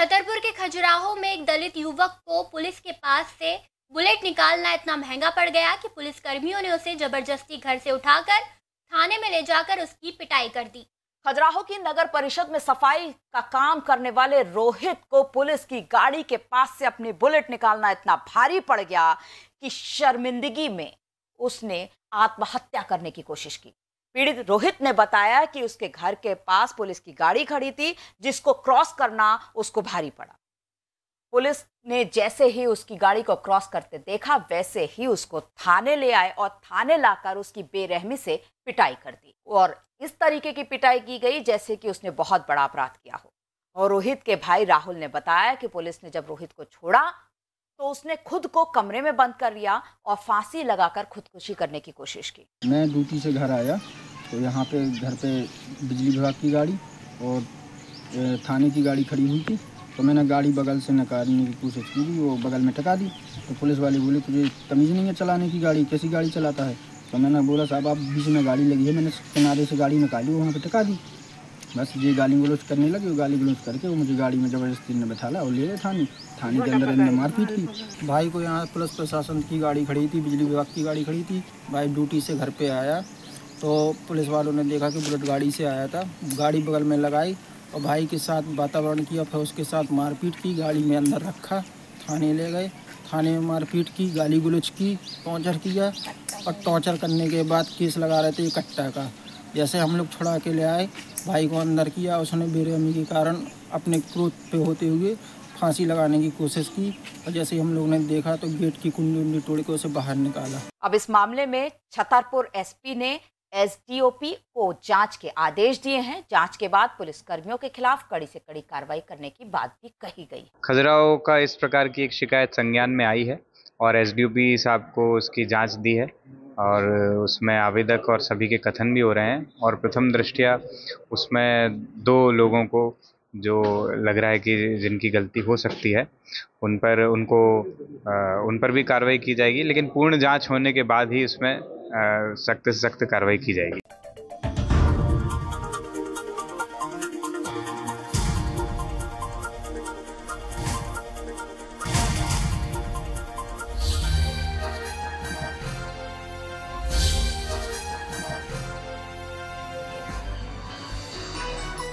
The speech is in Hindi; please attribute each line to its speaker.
Speaker 1: छतरपुर के खजुराहो में एक दलित युवक को पुलिस के पास से बुलेट निकालना इतना महँगा पड़ गया कि पुलिस कर्मियों ने उसे ज़बरदस्ती घर से उठाकर थाने में ले जाकर उसकी पिटाई कर दी।
Speaker 2: खजुराहो की नगर परिषद में सफ़ाई का काम करने वाले रोहित को पुलिस की गाड़ी के पास से अपनी बुलेट निकालना इतना भारी पड़ गया कि शर्मिंदगी में उसने आत्महत्या करने की कोशिश की। पीड़ित रोहित ने बताया कि उसके घर के पास पुलिस की गाड़ी खड़ी थी, जिसको क्रॉस करना उसको भारी पड़ा। पुलिस ने जैसे ही उसकी गाड़ी को क्रॉस करते देखा, वैसे ही उसको थाने ले आए और थाने लाकर उसकी बेरहमी से पिटाई कर दी। और इस तरीके की पिटाई की गई जैसे कि उसने बहुत बड़ा अपराध किया हो। और रोहित के भाई राहुल ने बताया कि पुलिस ने जब रोहित को छोड़ा तो उसने खुद को कमरे में बंद कर लिया और फांसी लगाकर खुदकुशी करने की कोशिश की।
Speaker 3: मैं ड्यूटी से घर आया तो यहाँ पे घर पे बिजली विभाग की गाड़ी और थाने की गाड़ी खड़ी हुई थी। तो मैंने गाड़ी बगल से निकालने की कोशिश की वो बगल में टका दी। तो पुलिस वाले बोले, तुझे तमीज़ नहीं है चलाने की गाड़ी, कैसी गाड़ी चलाता है? तो मैंने बोला, साहब, आप बीच में गाड़ी लगी है, मैंने किनारे से गाड़ी निकाली वहाँ पर टका दी। बस ये गाली गलोच करने लगे, वो गाली गलोच करके वो मुझे गाड़ी में ज़बरदस्ती ने बैठाला और ले गए थाने। थाने के अंदर इन्हें मारपीट की। भाई को यहाँ पुलिस प्रशासन की गाड़ी खड़ी थी, बिजली विभाग की गाड़ी खड़ी थी। भाई ड्यूटी से घर पे आया तो पुलिस वालों ने देखा कि बुलेट गाड़ी से आया था। गाड़ी बगल में लगाई और भाई के साथ वातावरण किया, फिर उसके साथ मारपीट की, गाड़ी में अंदर रखा, थाने ले गए। थाने में मारपीट की, गाली गुलच की, टॉर्चर किया और टॉर्चर करने के बाद केस लगा रहे थे इकट्ठा का। जैसे हम लोग छुड़ा के ले आए भाई को अंदर किया उसने बेरहमी के कारण अपने क्रोध पे होते हुए फांसी लगाने की कोशिश की और जैसे हम लोग ने देखा तो गेट की कुंडी उंडी तोड़ के उसे बाहर निकाला।
Speaker 2: अब इस मामले में छतरपुर एसपी ने एसडीओपी को जाँच के आदेश दिए हैं। जाँच के बाद पुलिस कर्मियों के खिलाफ कड़ी से कड़ी कार्रवाई करने की बात भी कही गई।
Speaker 4: खजुराहो का इस प्रकार की एक शिकायत संज्ञान में आई है और एसडीओपी साहब को उसकी जाँच दी है। और उसमें आवेदक और सभी के कथन भी हो रहे हैं और प्रथम दृष्टिया उसमें दो लोगों को जो लग रहा है कि जिनकी गलती हो सकती है उन पर उनको आ, उन पर भी कार्रवाई की जाएगी लेकिन पूर्ण जाँच होने के बाद ही उसमें सख्त से सख्त कार्रवाई की जाएगी।